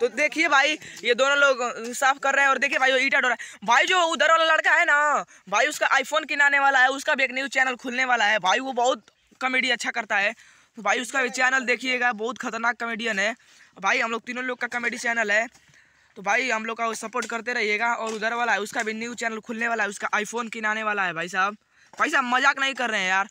तो देखिए भाई, ये दोनों लोग साफ़ कर रहे हैं और देखिए भाई वो ईटा डोरा भाई जो उधर वाला लड़का है ना, भाई उसका आईफोन किनाने वाला है, उसका भी एक न्यूज़ चैनल खुलने वाला है। भाई वो बहुत कॉमेडी अच्छा करता है। तो भाई उसका भी चैनल देखिएगा, बहुत खतरनाक कॉमेडियन है। भाई हम लोग तीनों लोग का कॉमेडी चैनल है। तो भाई हम लोग का सपोर्ट करते रहिएगा और उधर वाला है, उसका भी न्यूज़ चैनल खुलने वाला है, उसका आईफोन किनाने वाला है भाई साहब। भाई साहब मज़ाक नहीं कर रहे हैं यार।